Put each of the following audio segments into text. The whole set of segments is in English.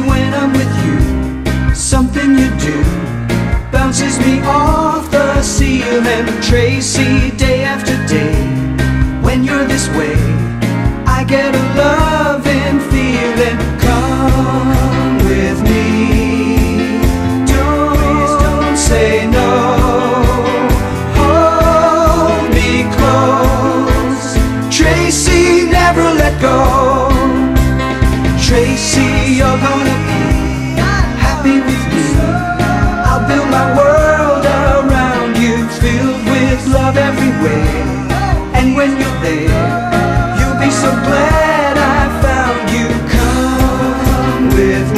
when I'm with you. Something you do bounces me off the ceiling, Tracy, day after day. When you're this way, I get a loving feeling. Come with me. Don't, don't say no. Hold me close. Tracy, never let go. with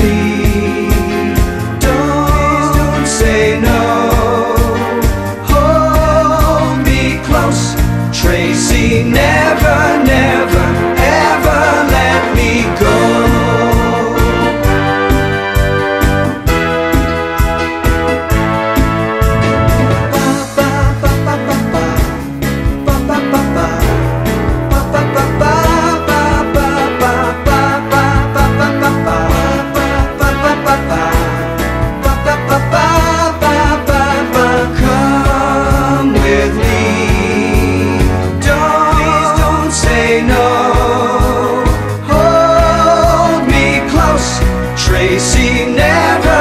never